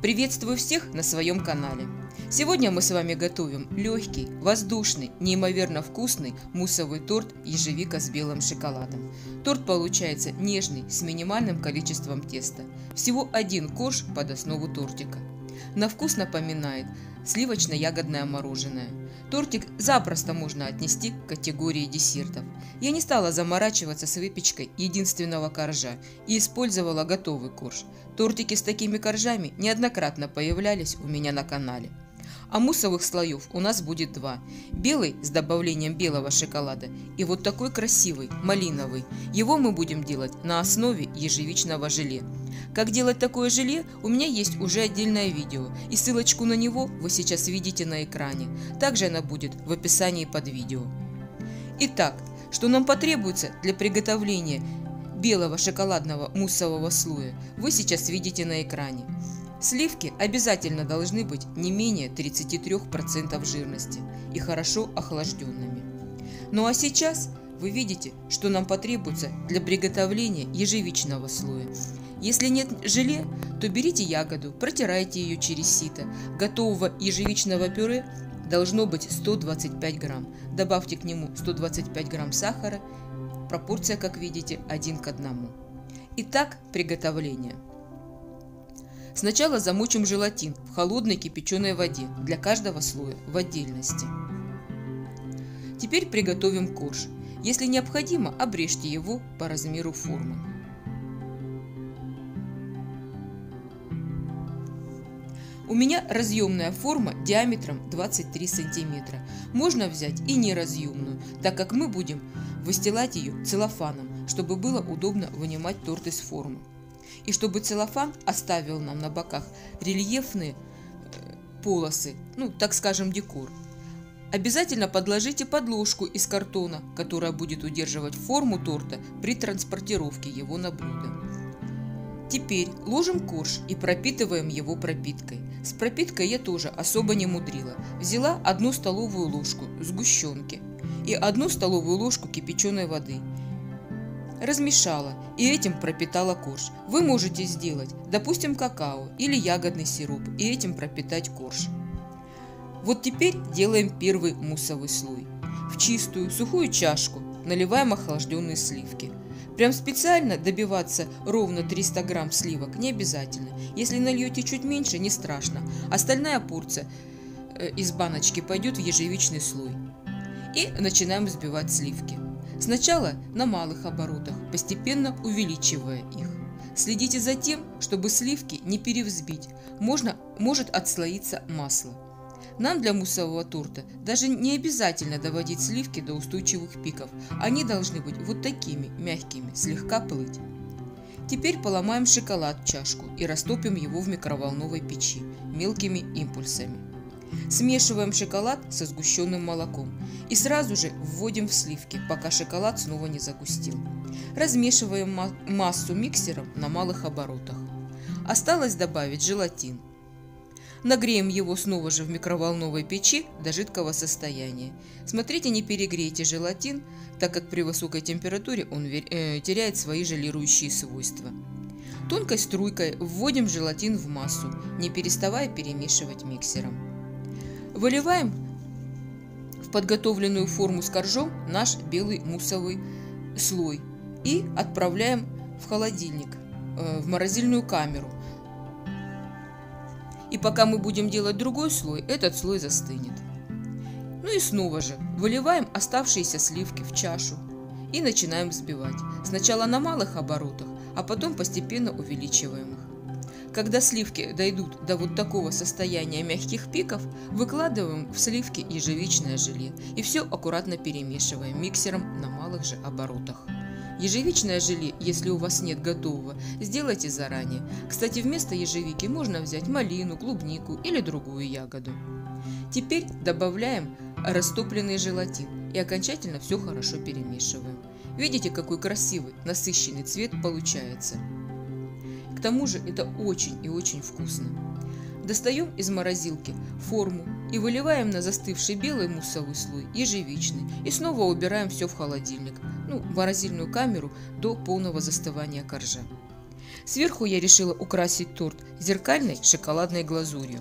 Приветствую всех на своем канале. Сегодня мы с вами готовим легкий, воздушный, неимоверно вкусный муссовый торт ежевика с белым шоколадом. Торт получается нежный, с минимальным количеством теста. Всего один корж под основу тортика. На вкус напоминает сливочно-ягодное мороженое. Тортик запросто можно отнести к категории десертов. Я не стала заморачиваться с выпечкой единственного коржа и использовала готовый корж. Тортики с такими коржами неоднократно появлялись у меня на канале. А муссовых слоев у нас будет два. Белый с добавлением белого шоколада и вот такой красивый, малиновый. Его мы будем делать на основе ежевичного желе. Как делать такое желе, у меня есть уже отдельное видео, и ссылочку на него вы сейчас видите на экране. Также она будет в описании под видео. Итак, что нам потребуется для приготовления белого шоколадного муссового слоя, вы сейчас видите на экране. Сливки обязательно должны быть не менее 33% жирности и хорошо охлажденными. Ну а сейчас вы видите, что нам потребуется для приготовления ежевичного слоя. Если нет желе, то берите ягоду, протирайте ее через сито. Готового ежевичного пюре должно быть 125 грамм. Добавьте к нему 125 грамм сахара. Пропорция, как видите, 1 к 1. Итак, приготовление. Сначала замочим желатин в холодной кипяченой воде для каждого слоя в отдельности. Теперь приготовим корж. Если необходимо, обрежьте его по размеру формы. У меня разъемная форма диаметром 23 сантиметра. Можно взять и неразъемную, так как мы будем выстилать ее целлофаном, чтобы было удобно вынимать торт из формы и чтобы целлофан оставил нам на боках рельефные э, полосы, ну, так скажем, декор. Обязательно подложите подложку из картона, которая будет удерживать форму торта при транспортировке его на блюдо. Теперь ложим корж и пропитываем его пропиткой. С пропиткой я тоже особо не мудрила. Взяла одну столовую ложку сгущенки и одну столовую ложку кипяченой воды размешала и этим пропитала корж. Вы можете сделать, допустим, какао или ягодный сироп и этим пропитать корж. Вот теперь делаем первый муссовый слой. В чистую сухую чашку наливаем охлажденные сливки. Прям специально добиваться ровно 300 грамм сливок не обязательно. Если нальете чуть меньше, не страшно. Остальная порция э, из баночки пойдет в ежевичный слой. И начинаем взбивать сливки. Сначала на малых оборотах, постепенно увеличивая их. Следите за тем, чтобы сливки не перевзбить, можно, может отслоиться масло. Нам для муссового торта даже не обязательно доводить сливки до устойчивых пиков, они должны быть вот такими, мягкими, слегка плыть. Теперь поломаем шоколад в чашку и растопим его в микроволновой печи мелкими импульсами. Смешиваем шоколад со сгущенным молоком и сразу же вводим в сливки, пока шоколад снова не загустил. Размешиваем массу миксером на малых оборотах. Осталось добавить желатин. Нагреем его снова же в микроволновой печи до жидкого состояния. Смотрите, не перегрейте желатин, так как при высокой температуре он э, теряет свои желирующие свойства. Тонкой струйкой вводим желатин в массу, не переставая перемешивать миксером. Выливаем в подготовленную форму с коржом наш белый муссовый слой и отправляем в холодильник, э, в морозильную камеру. И пока мы будем делать другой слой, этот слой застынет. Ну и снова же выливаем оставшиеся сливки в чашу и начинаем взбивать. Сначала на малых оборотах, а потом постепенно увеличиваем их. Когда сливки дойдут до вот такого состояния мягких пиков, выкладываем в сливки ежевичное желе и все аккуратно перемешиваем миксером на малых же оборотах. Ежевичное желе, если у вас нет готового, сделайте заранее. Кстати, вместо ежевики можно взять малину, клубнику или другую ягоду. Теперь добавляем растопленный желатин и окончательно все хорошо перемешиваем. Видите, какой красивый, насыщенный цвет получается. К тому же это очень и очень вкусно. Достаем из морозилки форму и выливаем на застывший белый муссовый слой, ежевичный, и снова убираем все в холодильник, ну, в морозильную камеру до полного застывания коржа. Сверху я решила украсить торт зеркальной шоколадной глазурью.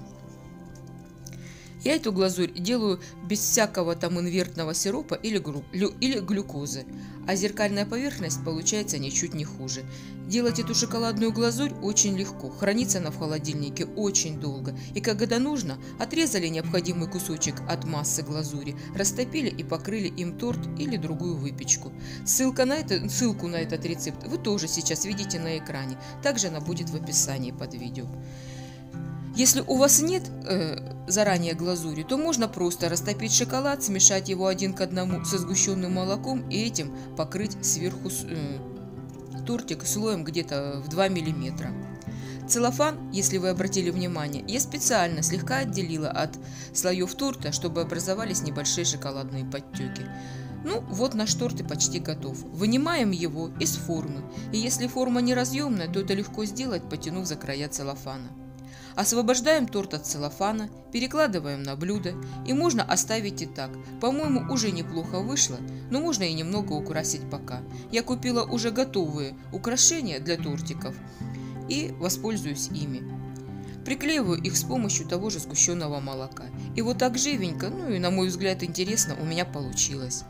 Я эту глазурь делаю без всякого там инвертного сиропа или, гру, или глюкозы, а зеркальная поверхность получается ничуть не хуже. Делать эту шоколадную глазурь очень легко, хранится она в холодильнике очень долго, и когда нужно, отрезали необходимый кусочек от массы глазури, растопили и покрыли им торт или другую выпечку. Ссылка на это, ссылку на этот рецепт вы тоже сейчас видите на экране, также она будет в описании под видео. Если у вас нет э, заранее глазури, то можно просто растопить шоколад, смешать его один к одному со сгущенным молоком и этим покрыть сверху э, тортик слоем где-то в 2 мм. Целлофан, если вы обратили внимание, я специально слегка отделила от слоев торта, чтобы образовались небольшие шоколадные подтеки. Ну, вот наш торт и почти готов. Вынимаем его из формы, и если форма неразъемная, то это легко сделать, потянув за края целлофана. Освобождаем торт от целлофана, перекладываем на блюдо, и можно оставить и так. По-моему, уже неплохо вышло, но можно и немного украсить пока. Я купила уже готовые украшения для тортиков и воспользуюсь ими. Приклеиваю их с помощью того же сгущенного молока. И вот так живенько, ну и на мой взгляд интересно, у меня получилось.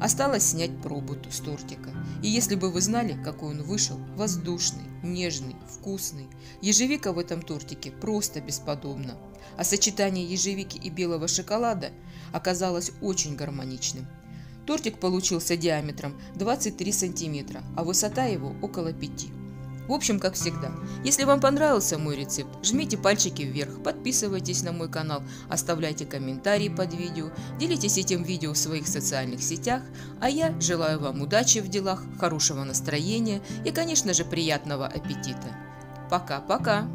Осталось снять пробу с тортика. И если бы вы знали, какой он вышел, воздушный, нежный, вкусный. Ежевика в этом тортике просто бесподобна. А сочетание ежевики и белого шоколада оказалось очень гармоничным. Тортик получился диаметром 23 сантиметра, а высота его около 5 в общем, как всегда, если вам понравился мой рецепт, жмите пальчики вверх, подписывайтесь на мой канал, оставляйте комментарии под видео, делитесь этим видео в своих социальных сетях, а я желаю вам удачи в делах, хорошего настроения и, конечно же, приятного аппетита. Пока-пока!